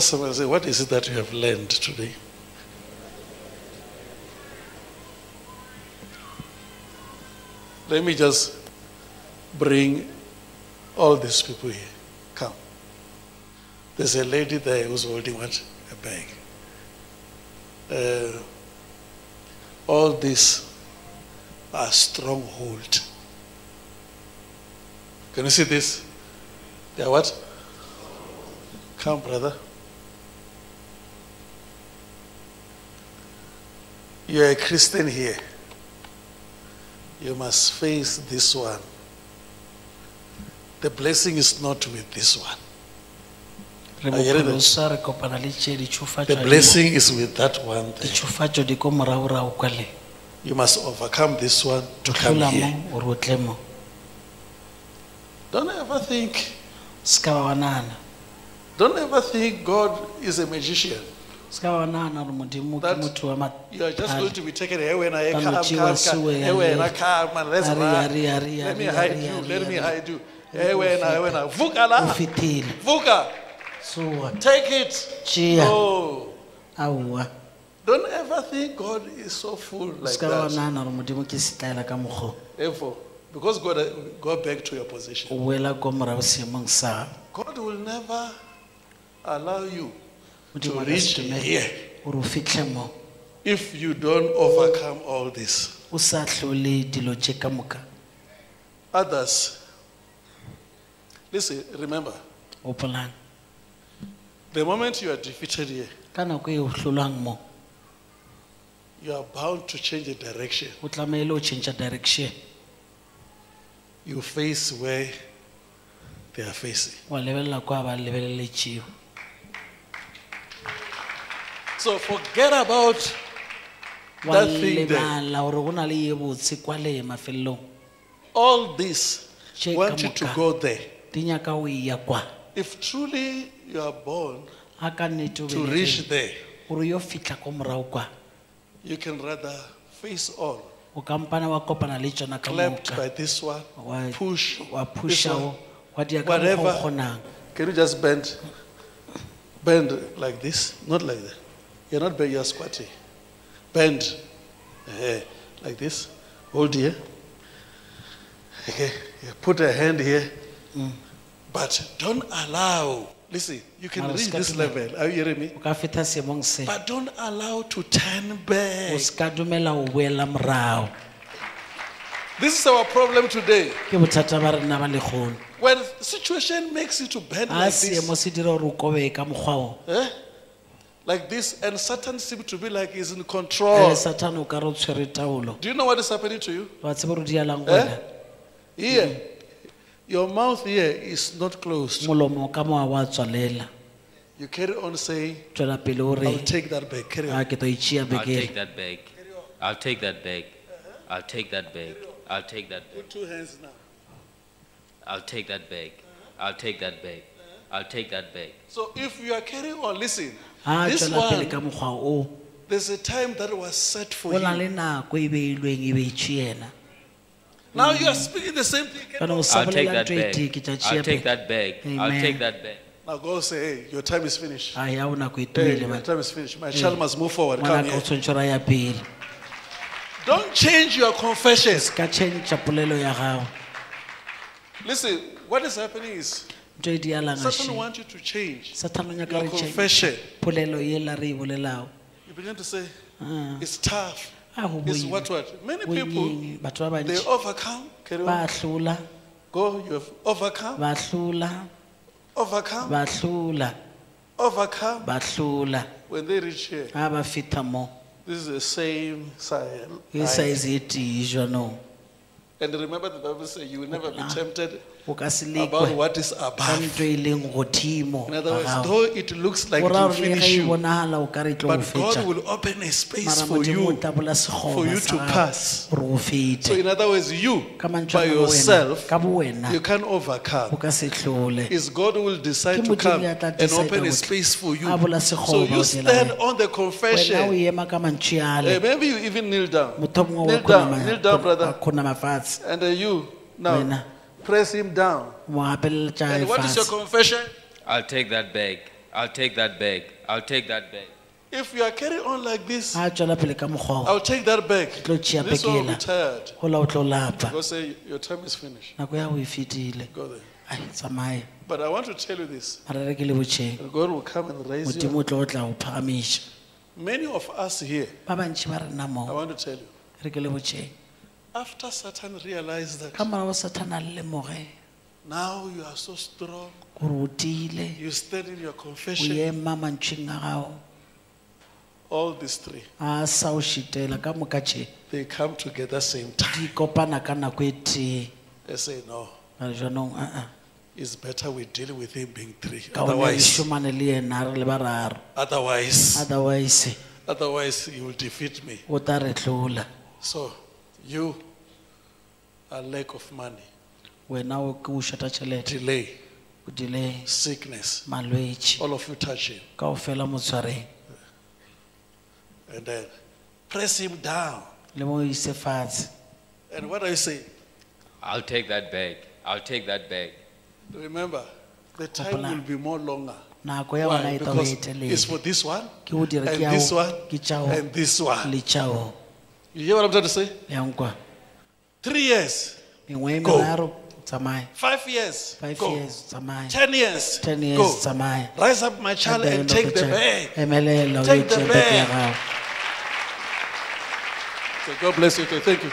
Someone and say, What is it that you have learned today? Let me just bring all these people here. Come. There's a lady there who's holding what? A bag. Uh, all these are stronghold. Can you see this? They are what? Come, brother. You are a Christian here. You must face this one. The blessing is not with this one. re I hear that. bokgolosa re kopana le tše The blessing is with that one there. ditšhofatšo di ko moraorao kwa le You must overcome this one to come here. mo ore o tle mo Don't ever think, se ka ba wa nagana don't ever think God is a magician. Se ka ba wa nagana gore modimo ke That You are just going to be taken here when I come, come, come. Hey, when I come, man, let's run. Let me hide you. Let me hide you. Hey, when I, when I, Vuka la, Vuka, soa take it. tšea Oh, aowa don't ever think God is so full like se ka ba wa that. nagana gore modimo ke setlaela ka mokgo Therefore, because God, go back to your position. o boela kwa morago seemong sa God will never allow you to reach here gore o fitlhe mo if you don't overcome all this. o sa tlhole dilo tše ka moka Others, listen, remember, the moment you are defeated here, ka nako o hlolwang mo you are bound to change the direction. o tlameile o change direction You face where they are facing. wa lebelela kwa ba lebeleletšeo So forget about wa that thing there. lebala gore go na le ye botse kwa le mafelelong All this ka want you to moka. go there. di nyaka o ya kwa If truly you are born ga ka nnete o to reach there, gore yo fitlha ko morago kwa you can rather face all, o kampana wa kopana le tsona ka clapped moka by this one, wa push, wa this one. wa dia ka mokgwa o Whatever. kgonang Can you just bend, bend like this? Not like that. You're not bend, you're squatting. Bend, eh, like this. Hold here. Okay, you put a hand here. But don't allow, listen, you can reach this level. Are you hearing me? o ka feta seemong se But don't allow to turn back. se ka dumela o boela morago This is our problem today. ke bothata ba rena ba lekgono When situation makes you to bend like this, se dira gore o kobee ka mokgwa o eh? Like this, and Satan seems to be like he's in control. satane o ka re o tshwere taolo Do you know what is happening to you? wa tsebe gore di alang Eh? gona Here, your mouth here is not closed. molomo ka moa wa tswalela You carry on saying, tswela pele o I'll re take that back. Carry a on. ke to itšea I'll take bekele that bag. I'll take that bag. I'll take that bag. I'll take that bag. Put two hands now. I'll take that bag. I'll take that bag. I'll take that bag. So if you are carrying on, listen. A This tswela pele ka one, mokgwa o there's a time that was set for go na le you. nako e beilweng e yena Now you are speaking the same thing. Kana o. I'll take that ke bag. I'll take tšea that bag. I'll Amen. take that bag. Now go say, hey, your time is finished. a ya o nako e Hey, your time is finished. My child must move forward. Come o here. tshwanetse ra ya pele Don't change your confessions. ka tšhentšha polelo ya gago Listen, what is happening is ntho e di alanga Satan wants you to change satane o nyaka your confession. polelo yela re e bolelago You begin to say, Ah. it's tough. a go boima. what, what? Many people, batho ba they overcome. Carry ba on. hlola. Go, you have overcome, ba hlola. Overcome, ba hlola. Overcome. ba hlola. When they reach here, ga ba feta mo. This is the same side. ke size e tee jwanong. And remember, the Bible says you will never be tempted. O ka se about lekwe what is ka above. ntho e leng godimo In other words, though it looks like it will le finish e you, bonagala o ka tlo go but God will open a space mara for modimo o you tabola for you to pass. gore o So, fete in other words, you ka mantswe by a yourself, ka bo wena you can o overcome. ka se tlhole Is God will decide Ke to Modimo come ya tla and decide open a space for you. a bola So sekgoba you stand on the wena o confession. ema ka mantše ale Eh, maybe you even kneel down. motho mongwe Kneel down, kneel down, brother. And then you now Wena. Press him down. mo gapelela tša And what is your confession? I'll take that bag. I'll take that bag. I'll take that bag. If you are carrying on like this, a tswela pele ka mokgwa o I'll take that back. tlo tšea This one will be tired. gola o tlo lapa Go say your time is finished. go fetile Go there. But I want to tell you this. marere ke le botšheng and God will come and raise you. modimo o tlo go tla go phagamiša Many of us here, ba bantši ba rena I want to tell you, after Satan realized that ka morago sathana le lemoge now you are so strong, gore o tiile. You stand in your o confession, ema mantšheng a gago all these three, a sa o šitela ka moka tše they come together same time. di kopana ka nako e tee. They say, no, a re jaanong aa. it's better we deal with him being three. ka Otherwise, šomane le yena re le bararo. otherwise, otherwise otherwise he will defeat me. o ta re tlola So you a lack of money, wena o ke o šata tšhelete delay, o sickness, malwetši all of you touch him. ka o fela And then press him down. le mo o ise fatshe And what I say, I'll take that bag. I'll take that bag. remember, the time will be more longer. nako ya Why? gona e ta go Because etelele it's for this one, ke go dira and ke this ao one, ke tšao and this one. le tšao You hear what I'm trying to say? Three years, Go. five years, five go. years ten years, ten years go. Rise up, my child, and take the bag. Take the bag. So God bless you. Thank you.